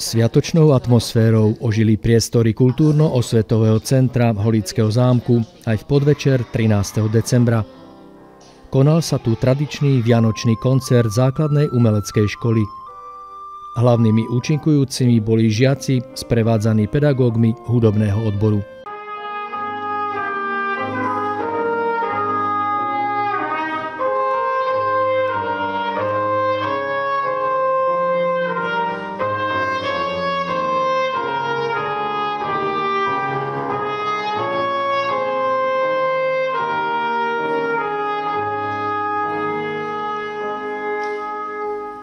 Sviatočnou atmosférou ožili priestory kultúrno-osvetového centra Holického zámku aj v podvečer 13. decembra. Konal sa tu tradičný vianočný koncert základnej umeleckej školy. Hlavnými účinkujúcimi boli žiaci sprevádzaní pedagógmi hudobného odboru.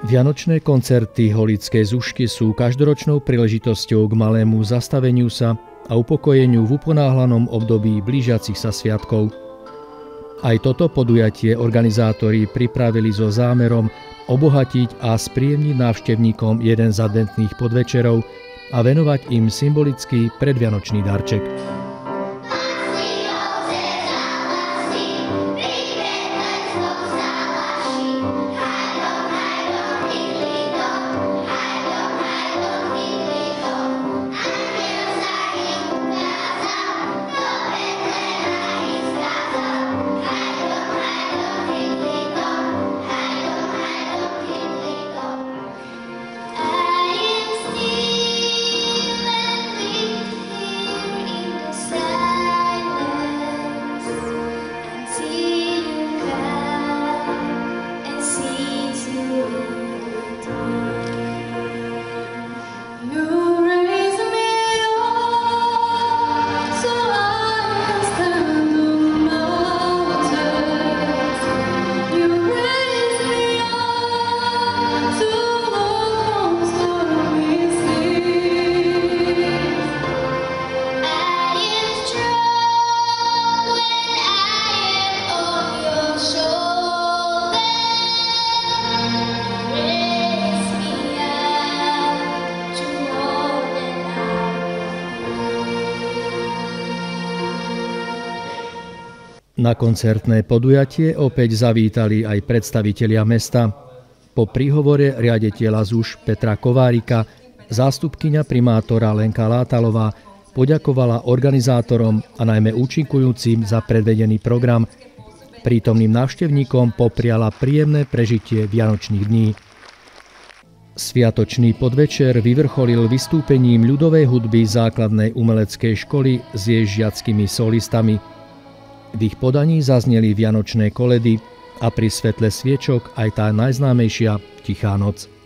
Vianočné koncerty Holickej zušky sú každoročnou príležitosťou k malému zastaveniu sa a upokojeniu v uponáhlanom období blížiacich sa sviatkov. Aj toto podujatie organizátori pripravili so zámerom obohatiť a spríjemniť návštevníkom jeden z adventných podvečerov a venovať im symbolický predvianočný darček. Na koncertné podujatie opäť zavítali aj predstavitelia mesta. Po príhovore riaditeľa ZUŠ Petra Kovárika zástupkyňa primátora Lenka Látalová poďakovala organizátorom a najmä účinkujúcim za predvedený program. Prítomným návštevníkom popriala príjemné prežitie Vianočných dní. Sviatočný podvečer vyvrcholil vystúpením ľudovej hudby základnej umeleckej školy s jej žiackými solistami – v ich podaní zazneli vianočné koledy a pri svetle sviečok aj tá najznámejšia Tichá noc.